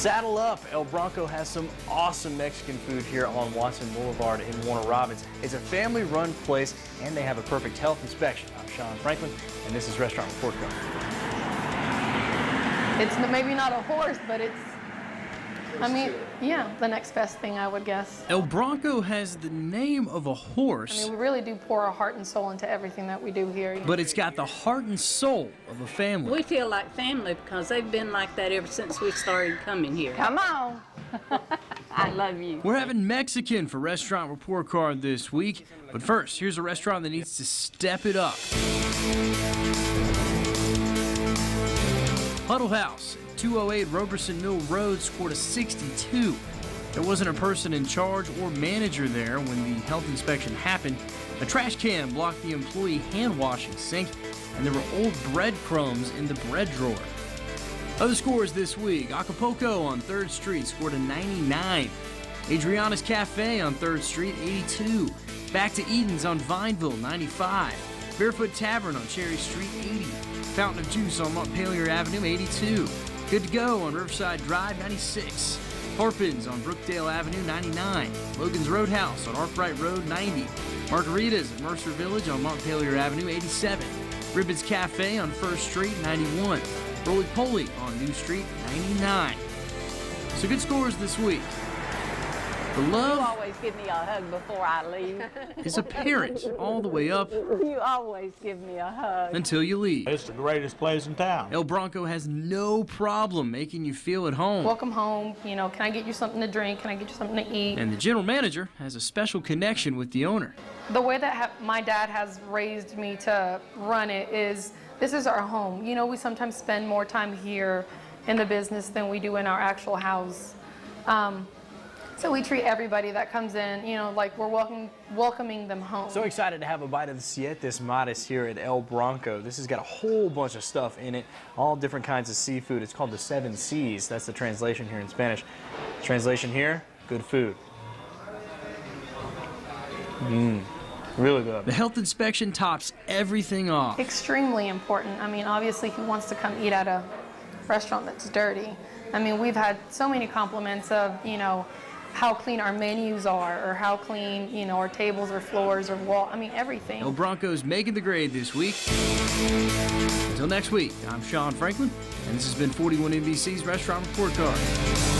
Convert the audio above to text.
Saddle up. El Bronco has some awesome Mexican food here on Watson Boulevard in Warner Robins. It's a family run place and they have a perfect health inspection. I'm Sean Franklin and this is Restaurant Report Card. It's maybe not a horse, but it's, I mean, yeah, the next best thing I would guess. El Bronco has the name of a horse, mean, we really do pour our heart and soul into everything that we do here. but it's got the heart and soul of a family. We feel like family because they've been like that ever since we started coming here. Come on. I love you. We're having Mexican for Restaurant Report Card this week, but first, here's a restaurant that needs to step it up. Huddle House, 208 Roberson Mill Road, scored a 62. There wasn't a person in charge or manager there when the health inspection happened. A trash can blocked the employee hand washing sink, and there were old breadcrumbs in the bread drawer. Other scores this week Acapulco on 3rd Street scored a 99. Adriana's Cafe on 3rd Street, 82. Back to Eden's on Vineville, 95. Barefoot Tavern on Cherry Street, 80. Fountain of Juice on Montpelier Avenue, 82. Good to Go on Riverside Drive, 96. Harpins on Brookdale Avenue, 99. Logan's Roadhouse on Arkwright Road, 90. Margaritas at Mercer Village on Montpelier Avenue, 87. Ribbons Cafe on First Street, 91. Roly Poly on New Street, 99. So good scores this week. The You love always give me a hug before I leave. is apparent all the way up you always give me a hug. until you leave. It's the greatest place in town. El Bronco has no problem making you feel at home. Welcome home. You know, can I get you something to drink? Can I get you something to eat? And the general manager has a special connection with the owner. the way that ha- my dad has raised me to run it is this is our home. You know, we sometimes spend more time here in the business than we do in our actual house. Um, so we treat everybody that comes in, you know, like we're welcoming, welcoming them home. So excited to have a bite of the Sietes Mares here at El Bronco. This has got a whole bunch of stuff in it, all different kinds of seafood. It's called the Seven Seas. That's the translation here in Spanish. Translation here, good food. Mmm, really good. The health inspection tops everything off. extremely important. I mean, obviously, who wants to come eat at a restaurant that's dirty? I mean, we've had so many compliments of, you know, how clean our menus are, or how clean, you know, our tables or floors or wall. I mean, everything. El Bronco's making the grade this week. Until next week, I'm Sean Franklin, and this has been 41 NBC's Restaurant Report Card.